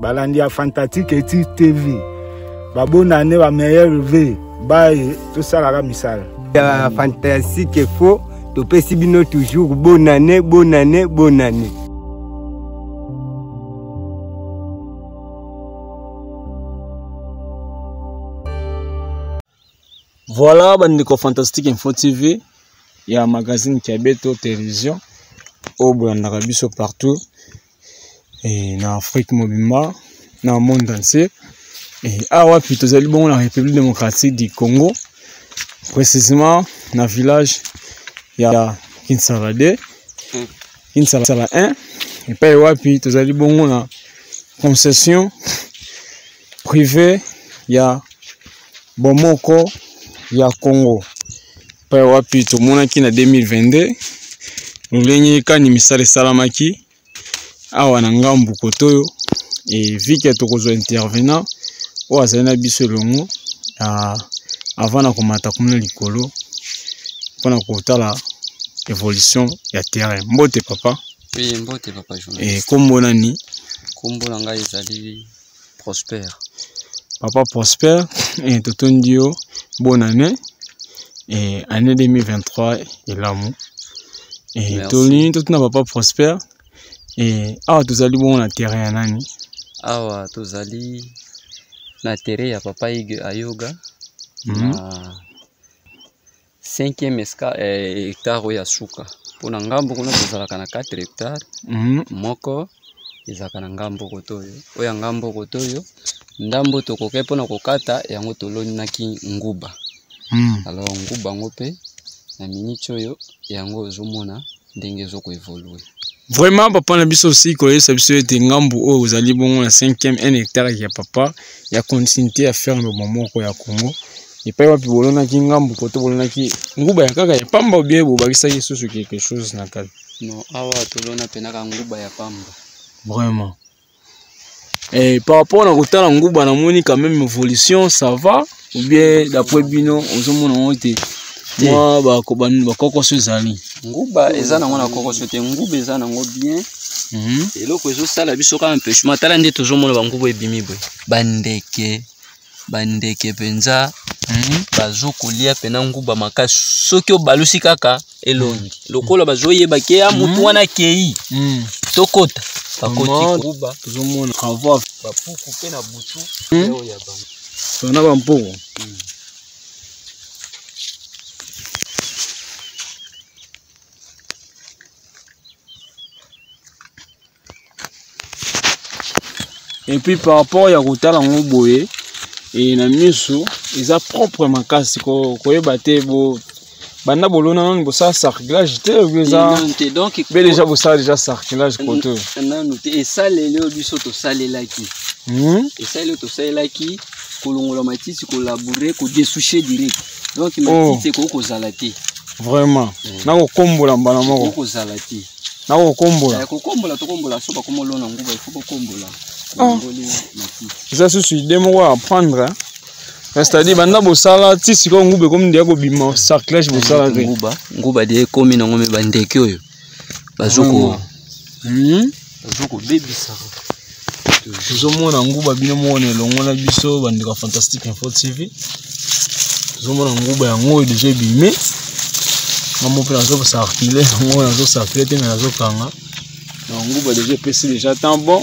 balandi ya fantatique eti tv babona ne ba meilleur v baye tosalaka misala ya fantastique fo topesi bino toujours bonane bonane bonane Voilà bandeko Fantastique Info TV ya magazine Kiabeto Television oyo bolandaka biso partout et na Afrique mobimba na monde entier et awa wapi tozali bongo na République démocratique du Congo précisément na village ya Kinsala 2 hmm. Kinsala 1 epai wapi tozali bongo na concession prive ya bomoko ya Congo paya wapi tomonaki na 2022 lolenge kani misala esalamaki awa na ngambu koto oyo e vike tokozwa intervenant oyo azali na biso elongo ah, avant na komata kuna likolo mpona kotala evolution ya terrain mbote papa mpe mbote papa journaliste eh, kombo nani kombo na ngai ezali Prosper. Papa Prosper, eh, totondi yo. Bonne année. Eh, année 2023 elamu. Eh, Merci. tolingi totuna Papa Prosper. Eh, awa tozali bongo na terrain ya nani? Awa tozali na terrain ya Papa Ige Ayoga. Mhm. Na 5e eh, hectare oyo ya suka mpo na ngambo kuna tozalaka na 4 hectare mhm. moko ezalaka na ngambo koto oyo oyo ya ngambo koto oyo ndambo tokoke mpo na kokata yango tolonaki nguba mhm. alors nguba yango mpe na miniti oyo yango ozomona ndenge ezo ko evolue vraiment papa na biso osili koyebisa biso ete ngambu oyo ozali bongo na 5e 1 hectare ya papa ya continuité ya ferme bomoko ya congo epai wapi bolonaki ngambu koto bolonaki nguba ya kaka ya pamba obie bobakisaki lisusu quelque chose na kati non awa tolona mpenaka nguba ya pamba vraiment Eh, par rapport na kotala nguba namoni quand même évolution ça va ou bien d'après bino ozomona yango te mwa bakokoso ezali nguba eza nango na kokoso te nguba eza nango bien mhm. eloko ezosala biso kaka mpeshuma tala nde tozomona banguba ebimi boye bandeke bandeke mpenza hmm? bazo kolia mpena nguba makasi soki obalusi kaka elongi hmm. lokola bazoyeba ke ya motu hmm. wana akei tokota bakotiuba tozomona avoir bapuku mpe na butu oyo ya bango tona bampuku et puis par rapport ya kotala yango boye e, na miso eza propre makasi koyeba te bo banda bolona nanu bosala sarclage te oyo eza be deja bosala deja sarclage kote nanu te esaleli oyo biso tosalelaki hmm? esaleli oyo tosalelaki kolongola matiti kolaboure kodesouche direct donc oh. matiti ekoki kozala te vraiment hmm. nakokombola mbala moko kozala te na kokombola eh, kokombola tokombola so bakomolona nguba ifo bokombola ah. eza susu ide moko ya prendre c'est-à-dire banda bosala ti sikoyo nguba ekomi nde ya kobima sarclage bosala te nguba nguba de ekomi nango me bandeke oyo bazo ko hmm? bazo kobebisa tozomona nguba bino moko na elongo na biso bandeko ya fantastic info tv tozomona nguba yango oyo deja ebimi ngambo mpe nazosarkile yango oyo nazosarkile te me nazokanga na nguba deja epesi deja temps bon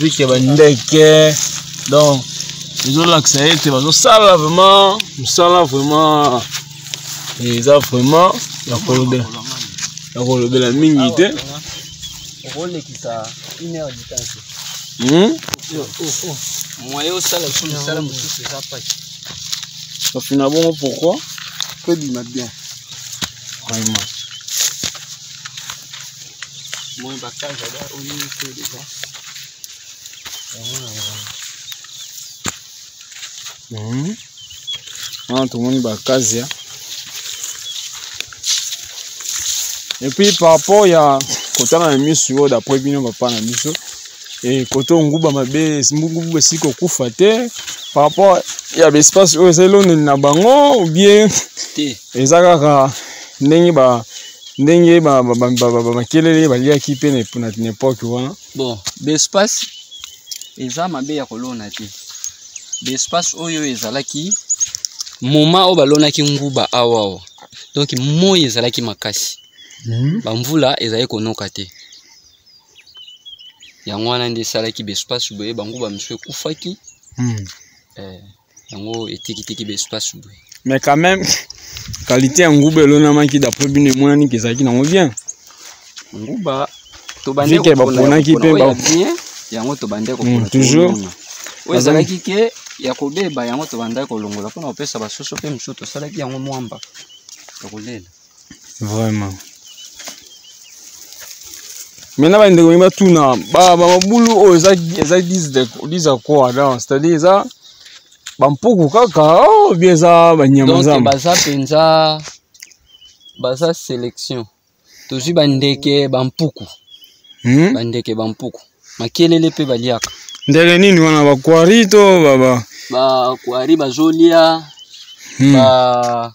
vike bandeke donc ezolakisa ete bazosala vraiment mosala vraiment eza vraiment ya kolobela mingi te okolekisa une heure du temps hmm? moye osala so misala mosusu eza pasi ofina bongo pourquoi po ebima bien vraiment moye bakazada olingi te deja Mhm. wana tomoni bakazia epuis par rapport ya kotala na misu oyo d'après bino papa na biso e, kote oyo nguba mabe nguba esili kokufa te par rapport ya baespace oyo eza eloneli na bango obien eza kaka ndenge ba ndenge makelele baliaki mpe na epoke wana bon baespace eza mabe ya kolona te baespace oyo ezalaki moma oyo balonaki nguba awa awa donk moi ezalaki makasi hmm. bamvula ezalaki konoka te yango wana nde esalaki baespace boye banguba mosusu ekufaki hmm. eh. yango etikitiki ba espace boye mais quand même qualité ya nguba elonamaki d'après bino emonani ke ezalaki nango bien nguba tobandeke baponaki mpe bien yango tobande kopona hmm, toujours oyo ezalaki ke ya kobeba yango tobandaki kolongola mpona kopesa basusu mpe mosusu tosalaki yango mwamba ya kolela vraiment mais na bandeko mingi batuna bamabulu oyo eza lisa koa dan c'est-à-dire eza bampuku kaka oh, bie eza banyama nzambe baza mpenza baza sélection tozwi bandeke bampuku hmm? bandeke bampuku makelele mpe baliaka ndeke nini wana bakwari to baba bakwari bazolia hmm. ba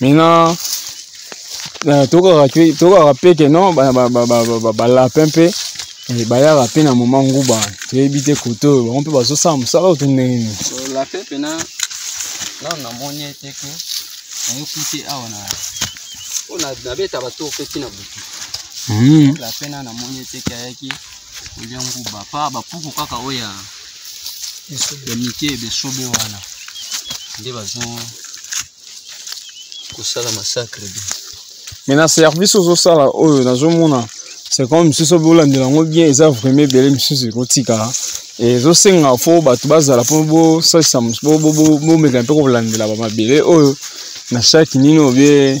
maintenant euh, tokaka mpe ke non balapin mpe eh, bayaka mpe na moma nguba toyebi te kote oyo bango mpe bazosala mosala oyo to ndenge nini nabeta bato mpe ntina butu lapena namoni eteke ayaki olia nguba pa bapuku kaka oyo ya mike besobe wana nde bazo kosala masacre bi me na service ozosala oyo nazomona c'est comme misusu obe olandela yango bien eza vraiment ebele misusu ekotikala ezosenga fo bato bazala mpo bosalisa bomeka mpe kolandela bamabele oyo na chaque nini obie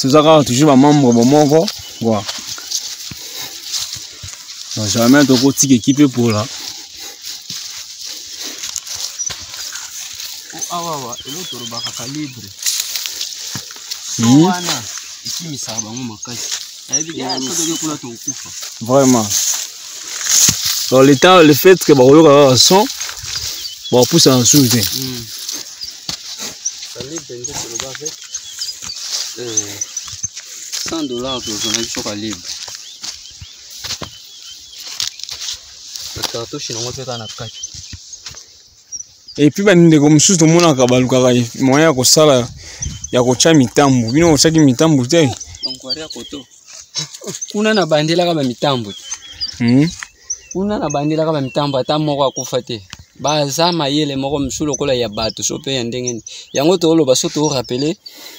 toza kaka toujours bamembre bomoko wa jamais tokotika ekipe epola awawa elo tolobaka calibre wana ekimisaka bango makasi ayebikatoke kuna tokokufa vraiment donc le temps le fait que bakoyoka kaka son bakopusana susu te Salut Benzo Tolobabe. Euh, 100 dollars tozalaki sur la libre. La cartouche nango mpe kaka na kati. epuis bandeko mosusu tomonaka balukaka moyen ya kosala ya kotya mitambo bino kotyaki mitambo te kuna nabandelaka bamitambo te hmm? kuna nabandelaka bamitambo ata moko akufa te baza mayele moko mosusu lokola ya bato so mpe ya ndenge nini yango tooloba so toorapele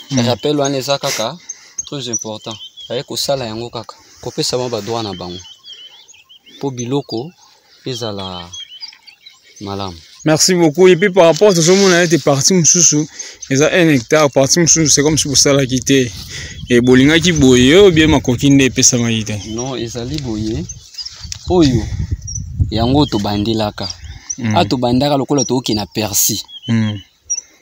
hmm. rappel wana eza kaka très important aye kosala yango kaka kopesa bango badroit na bango mpo biloko ezala malamu merci beaucoup et puis par rapport tozomona ete parti mosusu eza un hectare parti mosusu c'est comme si bosalaki te e bolingaki boye oyo bie makoki nde epesamaki te non ezali boye oyo yango tobandelaka mm. a tobandaka lokola tookende na persi mm.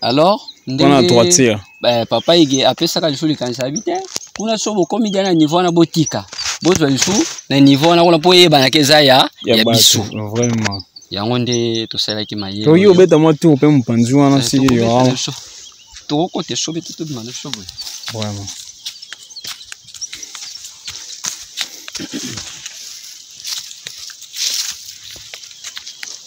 alors wana droitier eh, papa ige apesaka lisusu likanisi abi te kuna so bokomi dia na niveau wana botika bozwa lisusu na niveau wana kuna mpo eyebanaka eza ya ya biso vraiment yango nde tosalaki mayele toyi obeta mwa tour mpe mopanzi wana eh, siki yo awa tokokota esobe te tobima na biso boye vraiment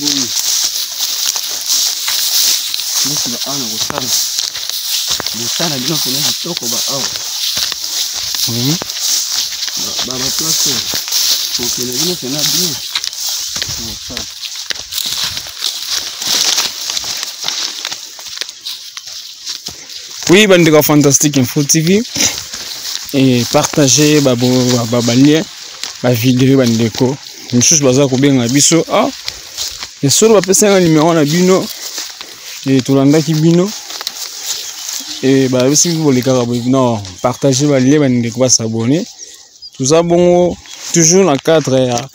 boye mbisi ba awa na kosala bosala bino mpena kitoko ba awa oye babaplace oyo kokende bino mpena bien kosala oui bandeko ya fantastique info tv e partage babalien bavideo bandeko misusu baza kobenga biso ah esolo bapesaki nga nimero na bino e, tolandaki bino e, bayebisi biso bolekaka boye non partage balie bandeko basabone toza bongo toujours na cadre ya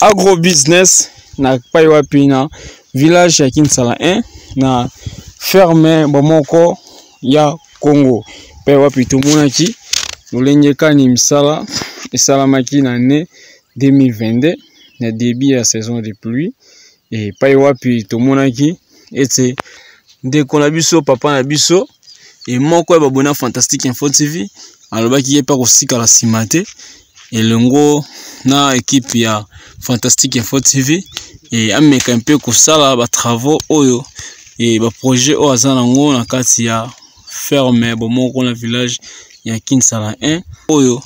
agro business na pai wapi na village ya kinsala 1 na ferme bomoko ya congo mpe wapi tomonaki lolenge kani misala esalamaki na ne 2022 na début ya saison de pluie epai wapi tomonaki ete ndeko na biso papa na biso e moko ya babona fantastique info tv alobaki ye mpe akosikala nsima te elongo na ekipe ya fantastique info tv e ameka mpe kosala batravaux oyo e baprojet oyo aza nango na kati ya ferme bomoko na village ya kinsala 1 oyo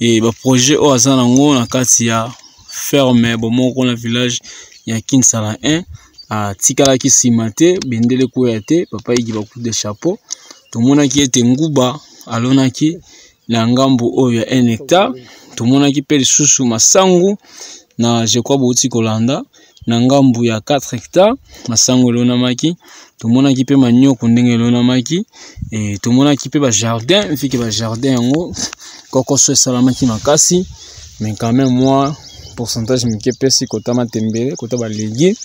e, baprojet oyo aza nango na kati ya ferme bomoko na village ya kinsala 1 atikalaki nsima te bendele koya te papa yiki bakude chapeau tomonaki ete nguba alonaki na ngambo oyo ya un hectare tomonaki mpe lisusu masangu na je crois bouti kolanda na ngambo ya 4 hectare masangu elonamaki tomonaki mpe manioko ndenge elonamaki e, tomonaki mpe bajardin vike bajardin yango kokoso esalamaki makasi mais quand même moi pourcentage moke epesi kota matembele kota balegi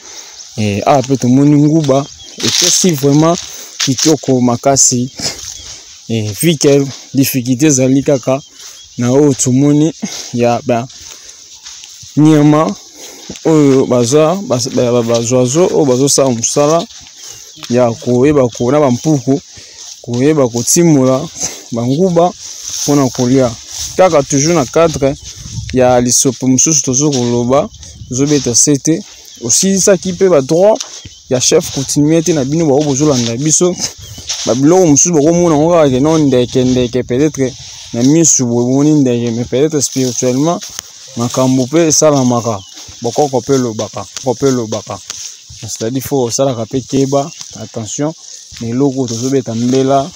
e, awa mpe tomoni nguba epesi vraiment kitoko makasi eh, vu que difficulté ezali kaka na oyo tomoni ya ba nyama oyo baza bazoazo oyo bazosala mosala ya koyeba kona bampuku koyeba kotimola banguba mpona kolia kaka toujours na cadre ya lisopo mosusu tozo koloba tozobeta sete osilisaki mpe badroit ya chef coutumier te na bino bao bozolanda biso babiloko mosusu bakomona yango kaka keno ndeke ndeke peut-être na misu boye bomoni ndeke mais peut-être spirituellement makambo mpe esalamaka bokoko mpe elobaka koko mpe elobaka c'est-à-dire fo osalaka mpe keba attention na eloko tozobeta mbela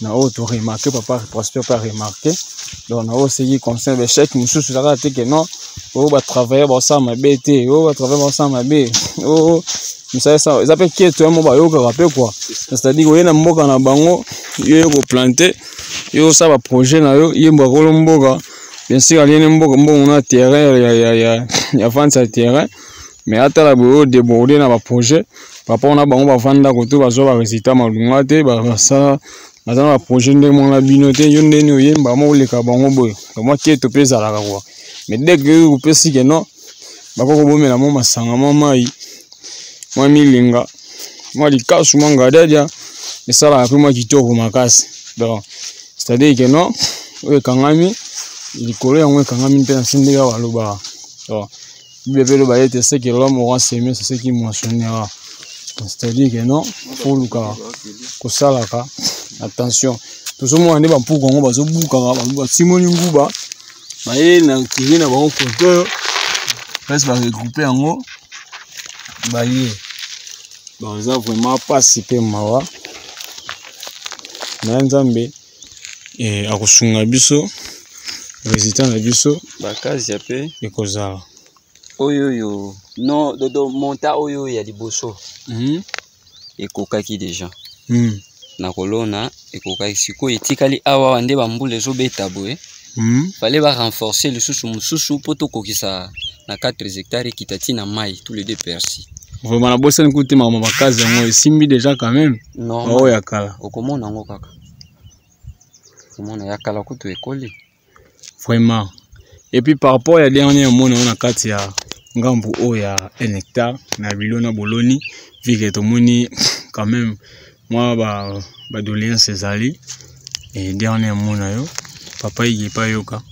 na oyo to remarqué papa prospère mpe aremarqué donc na oyo oseki conseil bechec mosusu eza kaka te ke non oyo batravailleur baosala mabe te oyo batravailleur baosala mabe oyo misala esa eza mpe keto yamo bayokaka mpe kua c'est-à-dire oye na mboka na bango yo yo koplante yo osala baprojet na yo ye mbo akolo mboka bien sûr aliene mboka mbongo na terrain ya vente ya terrain mais atala boye odeborde na baprojet papa wana bango bavandi ndako to bazwa baresultat malonga te basala baza na baprojet ndenge mwana bino te yo ndeni oyemba moko oleka bango boye kamwa keto mpe ezalaka kwa mais dès que yo kopesi ke non bakoki kobomela mwa masanga mwa mai mwa milinga mwa likasu mwa ngadadia esalaka mpe mwa kitoko makasi donc c'est-à-dire ke non oyo ekangami likolo yango ekangami mpe na nse ndenge balobaka donc Bible mpe eloba ete ce que l'homme aura semé c'est ce qui moissonnera c'est-à-dire que non fo olukaka kosalaka attention tozomona nde bampuku yango bazobukaka basimoni nguba baye na kenge na bango kote oyo place baregroupe yango baye donc eza vraiment mpasi mpe mawa na nzambe eh, akosunga biso resultat na biso bakazia mpe ekozala oyo oyo no dodo monta oyo oyo ya liboso mm. ekokaki deja mm. na kolona ekokaki sikoyo etikali awa awa nde bambula ezobeta boye mm. fale barenforce lisusu mosusu mpo tokokisa na 4 hectare ekita ti na mai tous les deux persi vraiment nabosani kutu te makambo makasi yango esimbi deja quand même oyo ya kala okomona yango kaka omona ya kala kutu ekoli vraiment et puis par rapport ya dernier omona na kati ya ngambu oyo ya nectar na bilo na boloni vu que tomoni quand même mwa ba ba doléance ezali et dernier omona yo papa igi epa yoka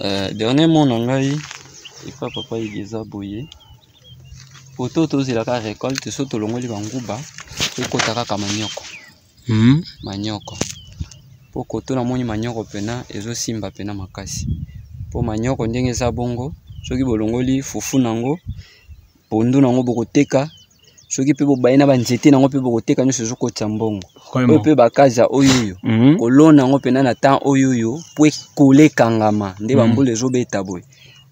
euh, dernier mona ngai epa papa igi eza boye poto tozelaka récolte so tolongoli banguba ekota kaka manioko Hmm, manyoko mpo koto namoni manyoko mpena ezosimba mpena makasi mpo manyoko ndenge eza bongo soki bolongoli fufu na yango pondu na yango bokoteka soki mpe bobai na banzete na yango mpe bokoteka nyonso ezokotisa mbongo oyo mpe bakaza oyo oyo hmm. kolona yango mpena na temps oyo oyo mpo ekolekangama nde hmm. bambula ezobeta boye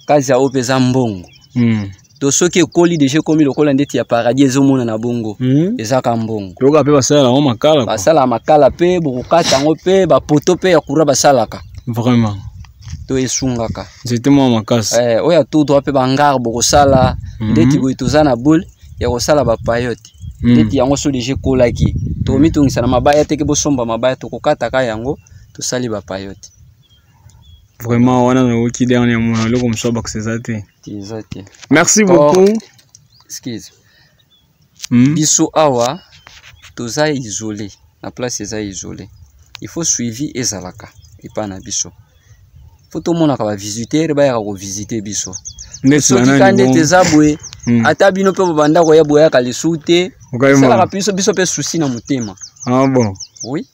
kaza oyo mpe eza mbongo to soki ekoli deja ekomi lokola ndeti ya paradis ezomonana bongo mm. ezaka mbongo toyoka mpe basalaka yango makala basalaka makala mpe bokokata yango mpe bapoto mpe ya kura basalaka vraiment to esungaka nzete mwa makasi eh, oyo atudwa mpe bangare bokosala mm -hmm. ndeti boye toza na boule ya kosala bapayote mm. ndeti yango so deja ekolaki tokomitungisa na mabaya teke bosomba mabaya tokokataka yango tosali bapayote vraiment wana nayoki dernier mona eloko mosusu abakisa eza te eza te merci beaucoup excuse hmm? biso awa toza isole na place eza isole il faut suivi ezalaka epai na biso mpo tomonaka bavisitere bayaka kovisite biso soki ka ndeti eza boye hmm. ata bino mpe bobanda koya boyaka lisusu te esalaka biso mpe susi na motema ah bon oui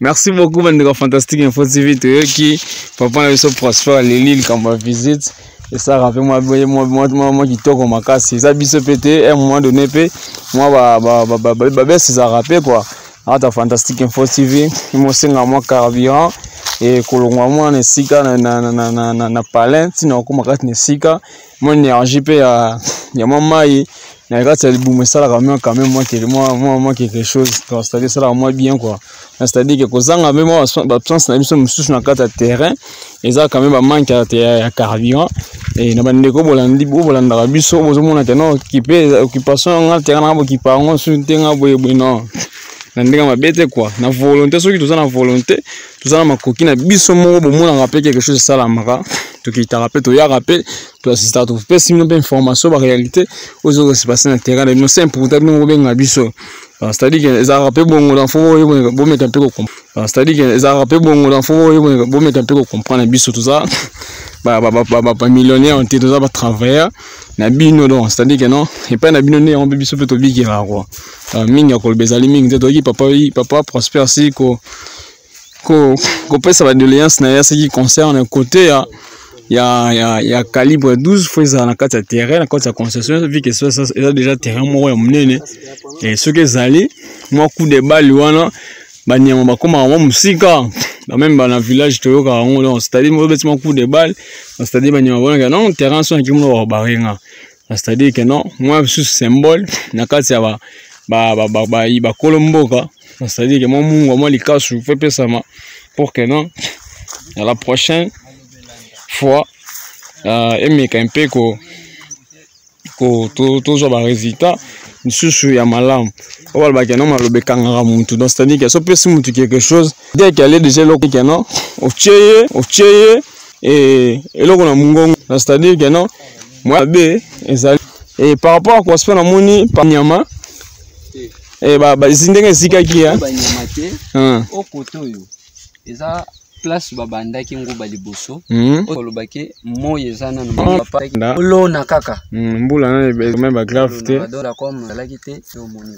merci beaucoup bandeko ya fantastique info tv toyoki papa na biso prospère aleli likambo ya visite esalaka mpe mwa kitoko makasi eza biso mpe te un moment donné mpe mwa babesi ezalaka mpe kua ata fantastique info tv mosenga mwa carburant ekolongwa mwa na esika na palin ntina okoma kati na esika mwa energie mpe ya, ya mwa mai na kati ya libumu esalaka mwa quand même mwa kele mwa mwa mwa quelque chose donc c'est-à-dire esalaka mwa bien quoi c'est-à-dire que kozanga mpe mwa baabsence na biso mosusu na kati ya terrain eza quand même bamanque ya, ya, ya carburant e na bandeko bolandi bo bolandaka biso bozomona te non okipe occupation yanga terrain nanga bokipa yango susu te nga boye boye non na ndenge mabe te quoi na volonté soki toza na volonté toza na makoki na biso moko bomonaka mpe quelque chose esalamaka tokitaka mpe toyaka mpe toasistaka topesi bino mpe information baréalité oyo ezoki esepase na terrain na bino se impourta bino kobenga biso c'est-à-dire ezalaka mpe bongo na fo bomeka mpe kokom c'est-à-dire ezalaka mpe bongo na fo bomeka mpe kocomprendre biso toza bamillionnaire te toza batravailleur na bino donc c'est-à-dire ke non epai na bino nde yango mpe biso mpe tobikelaka kua Ah, mingi ya koloba ezali mingi te toyoki papa, papa prosper asili ko, ko, kopesa badoleance na ye aseki concerne kote ya ya, ya, ya calibre 12 fo ezala na kati ya terrain na kati ya concession vu que eza déjà terrain moko ya monene e, soki ezali mwa coup de balle wana banyama bakomaka mwa mosika bameme bana village toyokaka yango donc c'est-à-dire mobeti mwa coup de balle c'est-à-dire banyama bonaka non terrain so nakimona babarenga c'est-à-dire que non mwa lisusu symbole na kati ya bakolo mboka c'est-à-dire que mwa mungwa mwa likasu mpe epesama pour que non à la prochaine fois euh, emeka mpe ko tozwa baresultat misusu ya malamu oyo balobaki yango maloba ekangaka motu donc c'est-à-dire que so pesi motu quelque chose dès que ale déjà eloko keno otie ye otie ye eloko na mongongo c'est-à-dire que non mwa mabe ezali e, par rapport ya koasi mpe namoni panyama e, ba, ba, esi ndenge esikaki ya banyama te hmm. o kote oyo eza place babandaki nguba liboso hmm. olobaki moi eza nano olona kaka hmm, mbula nano bagrave te comme ezalaki te omoni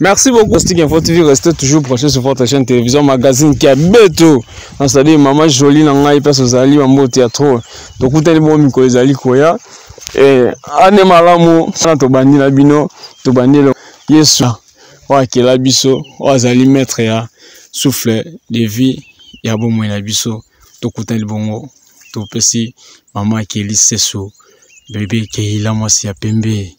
Merci beaucoup. Mystique Info TV, restez toujours branchés sur votre chaîne télévision magazine qui a beto. C'est-à-dire maman jolie na ngai pesa zali mambo théâtre. Donc vous allez bon miko ezali koya. Eh, ane malamu sana tobandi na bino, tobandi lo Yesu. Wa kela biso, wa zali maître ya souffle de vie ya bomoi na biso. Tokutani bongo, topesi maman Kelly Seso, bebe Keila mwasi ya pembe.